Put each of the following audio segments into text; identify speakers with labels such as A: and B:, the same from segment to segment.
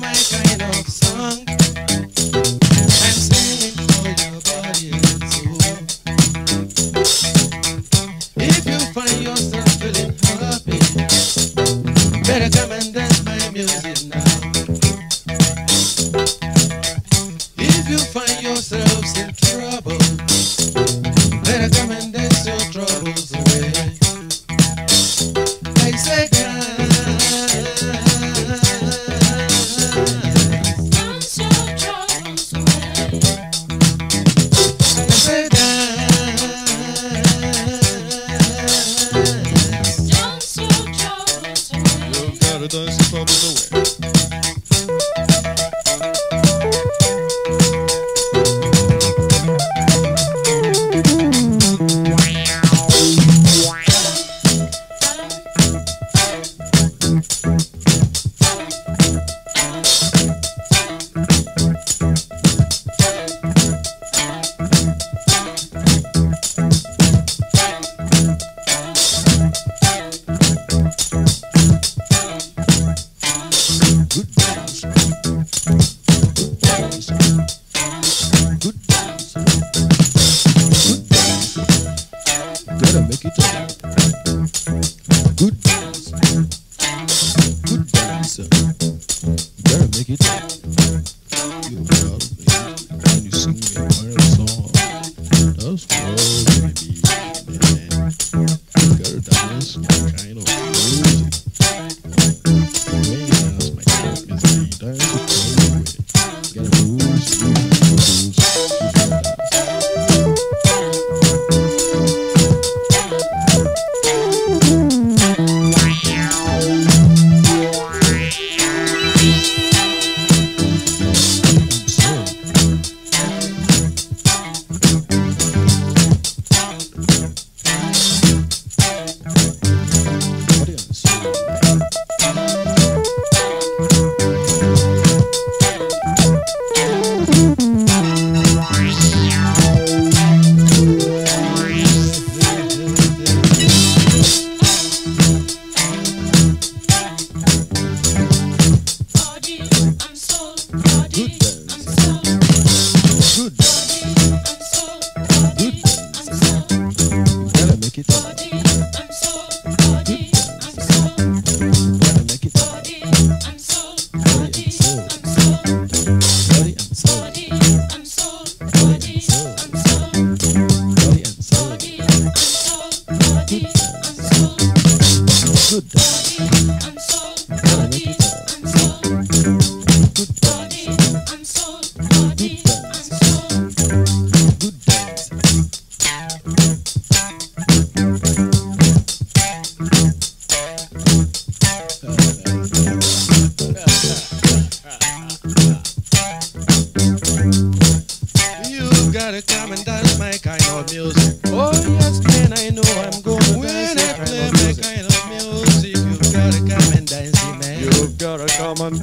A: my kind of song.
B: paradise is far away. Just flow.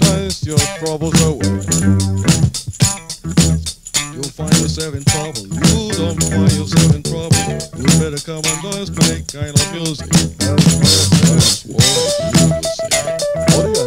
B: eyes, your troubles away. You'll find yourself in trouble. You don't find yourself in trouble. You better come and dance, play kind of music. That's what you say. What do you say?